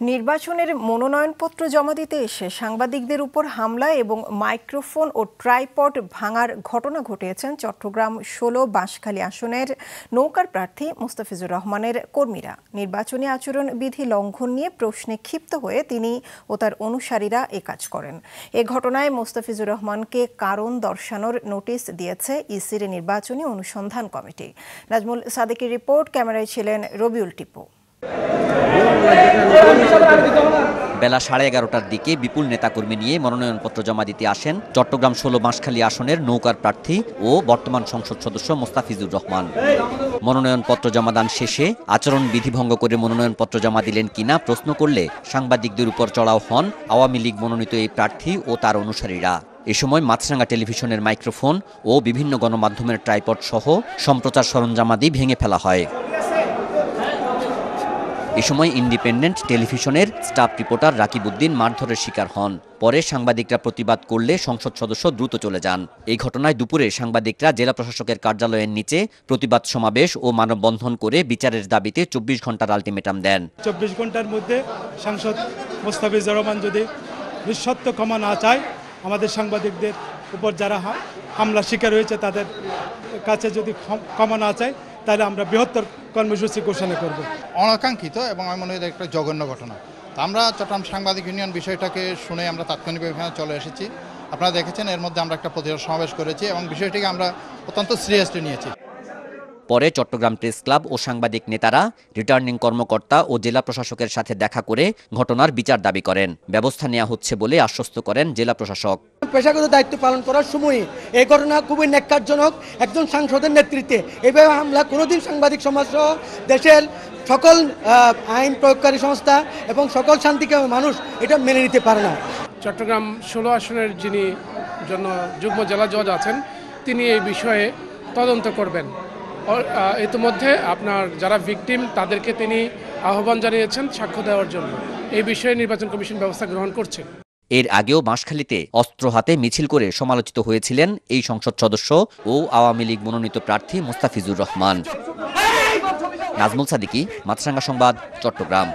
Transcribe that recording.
নির্বাচনের মনোনয়নপত্র জমা দিতে এসে সাংবাদিকদের উপর হামলা এবং মাইক্রোফোন ও ট্রাইপড ভাঙার ঘটনা ঘটিয়েছেন চট্টগ্রাম ষোলো বাঁশখালী আসনের নৌকার প্রার্থী মুস্তাফিজুর রহমানের কর্মীরা। নির্বাচনী আচরণ বিধি লঙ্ঘন নিয়ে প্রশ্নে ক্ষিপ্ত হয়ে তিনি ও তার অনুসারীরা এ কাজ করেন। এ ঘটনায় মোস্তাফিজুর রহমানকে কারণ দর্শানোর নোটিশ দিয়েছে ইসির নির্বাচনী অনুসন্ধান কমিটি। নাজমুল সাদেকের রিপোর্ট, ক্যামেরায় ছিলেন রবিউল টিপু। বেলা সাড়ে এগারোটার দিকে বিপুল নেতাকর্মী নিয়ে মনোনয়নপত্র জমা দিতে আসেন চট্টগ্রাম ষোলো বাঁশখালী আসনের নৌকার প্রার্থী ও বর্তমান সংসদ সদস্য মোস্তাফিজুর রহমান। মনোনয়নপত্র জমাদান শেষে আচরণ বিধিভঙ্গ করে মনোনয়নপত্র জমা দিলেন কিনা প্রশ্ন করলে সাংবাদিকদের উপর চড়াও হন আওয়ামী লীগ মনোনীত এই প্রার্থী ও তার অনুসারীরা। এ সময় মাছরাঙ্গা টেলিভিশনের মাইক্রোফোন ও বিভিন্ন গণমাধ্যমের ট্রাইপড সহ সম্প্রচার সরঞ্জামাদি ভেঙে ফেলা হয়। এ সময় ইন্ডিপেন্ডেন্ট টেলিভিশনের স্টাফ রিপোর্টার রাকিবউদ্দিন মারধরের শিকার হন। পরে সাংবাদিকরা প্রতিবাদ করলে সংসদ সদস্য দ্রুত চলে যান। এই ঘটনায় দুপুরে সাংবাদিকরা জেলা প্রশাসকের কার্যালয়ের নিচে প্রতিবাদ সমাবেশ ও মানববন্ধন করে বিচারের দাবিতে চব্বিশ ঘণ্টার আলটিমেটাম দেন। চব্বিশ ঘণ্টার মধ্যে সাংসদ মোস্তাফিজুর রহমান যদি নিঃশর্ত ক্ষমা না চায়, আমাদের সাংবাদিকদের উপর যারা হামলা শিকার হয়েছে তাদের কাছে যদি ক্ষমা না চায় তাহলে আমরা বৃহত্তর কর্মসূচি ঘোষণা করব। অনাকাঙ্ক্ষিত এবং আমি মনে হয় একটা জঘন্য ঘটনা। আমরা চট্টগ্রাম সাংবাদিক ইউনিয়ন বিষয়টাকে শুনে আমরা তাৎক্ষণিকভাবে এখানে চলে এসেছি। আপনারা দেখেছেন, এর মধ্যে আমরা একটা প্রতিরোধ সমাবেশ করেছি এবং বিষয়টিকে আমরা অত্যন্ত সিরিয়াসলি নিয়েছি। পরে চট্টগ্রাম প্রেস ক্লাব ও সাংবাদিক নেতারা রিটার্নিং কর্মকর্তা ও জেলা প্রশাসকের সাথে দেখা করে ঘটনার বিচার দাবি করেন। ব্যবস্থা নেওয়া হচ্ছে বলে আশ্বস্ত করেন জেলা প্রশাসক। পেশাগত দায়িত্ব পালন করার সময় এই ঘটনা খুবই ন্যাক্কারজনক একজন সাংসদের নেতৃত্বে। এভাবে হামলা কোনোদিন সাংবাদিক সমাজ সহ দেশের সকল আইন প্রয়োগকারী সংস্থা এবং সকল শান্তিকামী মানুষ এটা মেনে নিতে পারে না। চট্টগ্রাম ষোলো আসনের যিনি জন্য যুগ্ম জেলা জজ আছেন তিনি এই বিষয়ে তদন্ত করবেন। ইতিমধ্যে আপনার যারা ভিকটিম তাদেরকে তিনি আহ্বান জানিয়েছেন সাক্ষ্য দেওয়ার জন্য এই বিষয়ে নির্বাচন কমিশন ব্যবস্থা গ্রহণ করছে এর আগেও বাঁশখালীতে অস্ত্র হাতে মিছিল করে সমালোচিত হয়েছিলেন এই সংসদ সদস্য ও আওয়ামী লীগ মনোনীত প্রার্থী মোস্তাফিজুর রহমান নাজমুল সাদিকি মাতসাঙ্গা সংবাদ চট্টগ্রাম